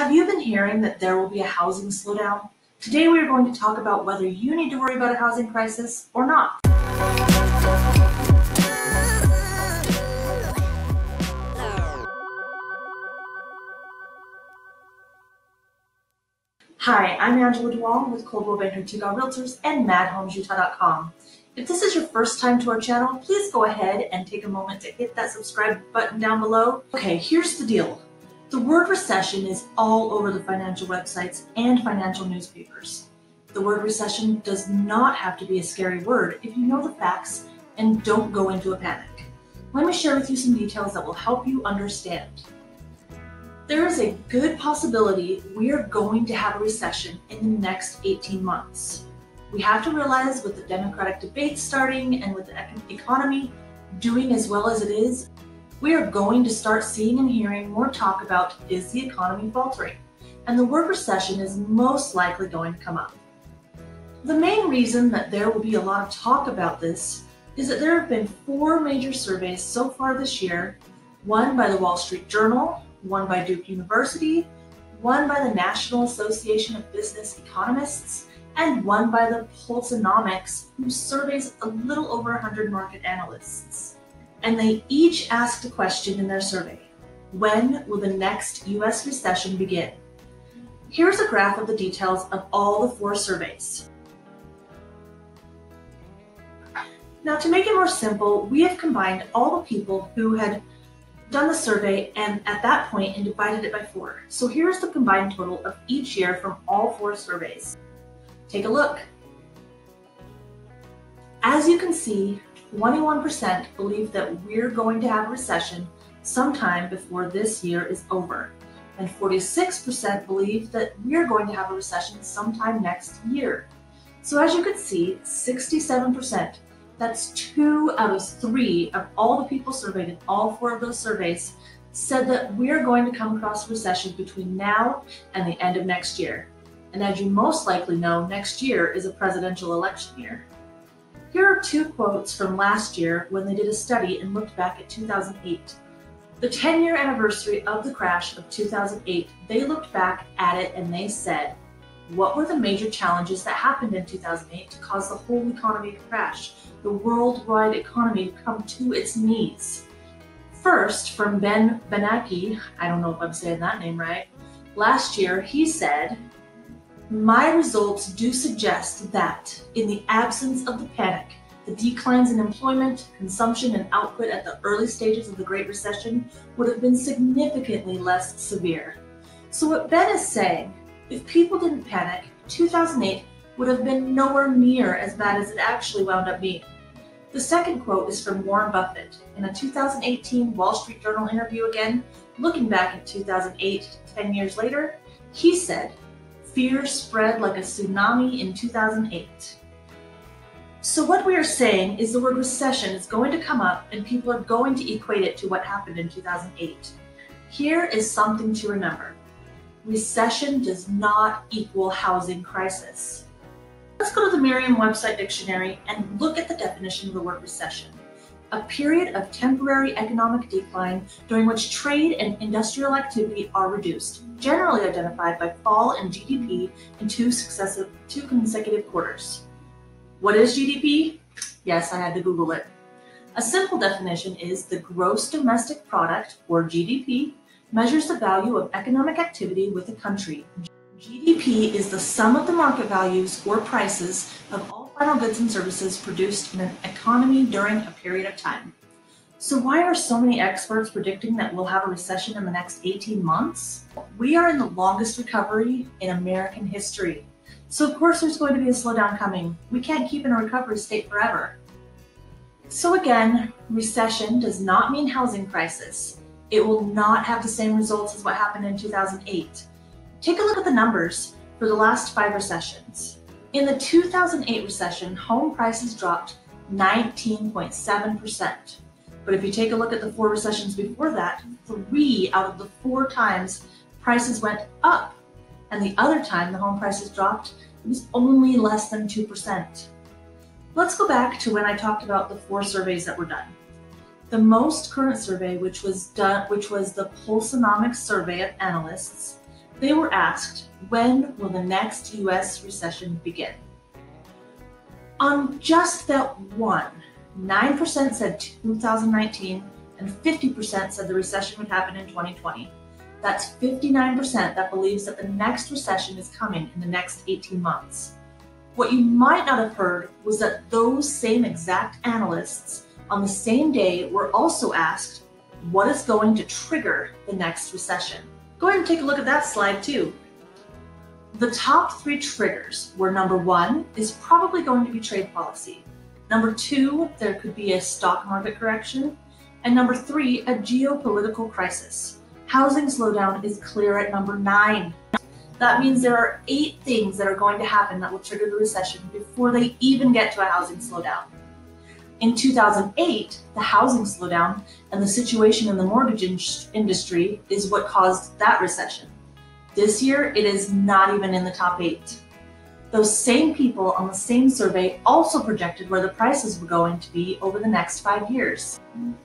Have you been hearing that there will be a housing slowdown? Today we are going to talk about whether you need to worry about a housing crisis or not. Hi, I'm Angela Duong with Coldwell Banker Tugaw Realtors and MadHomesUtah.com. If this is your first time to our channel, please go ahead and take a moment to hit that subscribe button down below. Okay, here's the deal. The word recession is all over the financial websites and financial newspapers. The word recession does not have to be a scary word if you know the facts and don't go into a panic. Let me share with you some details that will help you understand. There is a good possibility we are going to have a recession in the next 18 months. We have to realize with the Democratic debate starting and with the economy doing as well as it is, we are going to start seeing and hearing more talk about is the economy faltering? And the word recession is most likely going to come up. The main reason that there will be a lot of talk about this is that there have been four major surveys so far this year one by the Wall Street Journal, one by Duke University, one by the National Association of Business Economists, and one by the Pulsenomics, who surveys a little over 100 market analysts. And they each asked a question in their survey When will the next US recession begin? Here's a graph of the details of all the four surveys. Now, to make it more simple, we have combined all the people who had done the survey and at that point and divided it by four. So here's the combined total of each year from all four surveys. Take a look. As you can see, 21% believe that we're going to have a recession sometime before this year is over. And 46% believe that we're going to have a recession sometime next year. So as you can see, 67% that's two out of three of all the people surveyed in all four of those surveys said that we're going to come across a recession between now and the end of next year. And as you most likely know, next year is a presidential election year. Here are two quotes from last year when they did a study and looked back at 2008. The 10 year anniversary of the crash of 2008, they looked back at it and they said, what were the major challenges that happened in 2008 to cause the whole economy to crash, the worldwide economy to come to its knees? First, from Ben Bernanke, I don't know if I'm saying that name right, last year he said, My results do suggest that, in the absence of the panic, the declines in employment, consumption, and output at the early stages of the Great Recession would have been significantly less severe. So, what Ben is saying if people didn't panic, 2008 would have been nowhere near as bad as it actually wound up being. The second quote is from Warren Buffett in a 2018 Wall Street Journal interview again, looking back at 2008, 10 years later, he said, Fear spread like a tsunami in 2008. So, what we are saying is the word recession is going to come up and people are going to equate it to what happened in 2008. Here is something to remember recession does not equal housing crisis. Let's go to the Merriam-Webster dictionary and look at the definition of the word recession. A period of temporary economic decline during which trade and industrial activity are reduced, generally identified by fall in GDP in two successive two consecutive quarters. What is GDP? Yes, I had to Google it. A simple definition is the gross domestic product, or GDP, measures the value of economic activity with a country. GDP is the sum of the market values or prices of all final goods and services produced in an economy during a period of time. So why are so many experts predicting that we'll have a recession in the next 18 months? We are in the longest recovery in American history. So of course there's going to be a slowdown coming. We can't keep in a recovery state forever. So again, recession does not mean housing crisis it will not have the same results as what happened in 2008. Take a look at the numbers for the last five recessions. In the 2008 recession, home prices dropped 19.7%. But if you take a look at the four recessions before that, three out of the four times prices went up. And the other time the home prices dropped, it was only less than 2%. Let's go back to when I talked about the four surveys that were done. The most current survey, which was done, which was the Pulsenomics survey of analysts, They were asked, when will the next US recession begin? On just that one, 9% said 2019 and 50% said the recession would happen in 2020. That's 59% that believes that the next recession is coming in the next 18 months. What you might not have heard was that those same exact analysts on the same day were also asked what is going to trigger the next recession. Go ahead and take a look at that slide too. The top three triggers were number one is probably going to be trade policy. Number two, there could be a stock market correction. And number three, a geopolitical crisis. Housing slowdown is clear at number nine. That means there are eight things that are going to happen that will trigger the recession before they even get to a housing slowdown. In 2008, the housing slowdown and the situation in the mortgage in industry is what caused that recession. This year, it is not even in the top eight. Those same people on the same survey also projected where the prices were going to be over the next five years.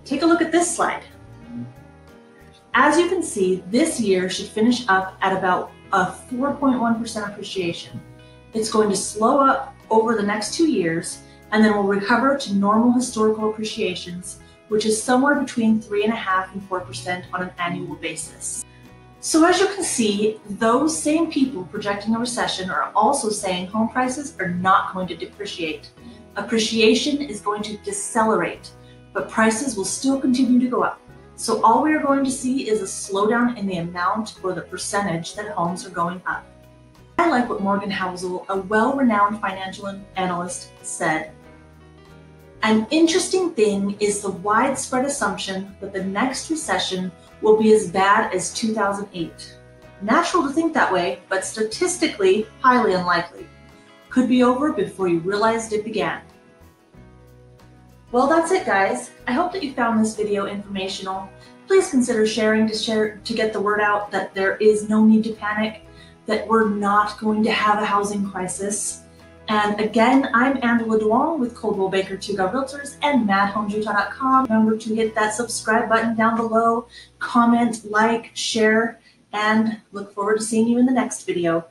Take a look at this slide. As you can see, this year should finish up at about a 4.1% appreciation. It's going to slow up over the next two years and then will recover to normal historical appreciations, which is somewhere between 3.5 and 4% on an annual basis. So as you can see, those same people projecting a recession are also saying home prices are not going to depreciate. Appreciation is going to decelerate, but prices will still continue to go up. So all we are going to see is a slowdown in the amount or the percentage that homes are going up. I like what Morgan Housel, a well-renowned financial analyst, said. An interesting thing is the widespread assumption that the next recession will be as bad as 2008. Natural to think that way, but statistically highly unlikely. Could be over before you realized it began. Well, that's it guys. I hope that you found this video informational. Please consider sharing to share to get the word out that there is no need to panic, that we're not going to have a housing crisis. And again, I'm Angela Duong with Coldwell Banker Tugaw Realtors and MadHomesUtah.com. Remember to hit that subscribe button down below, comment, like, share, and look forward to seeing you in the next video.